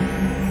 Yeah.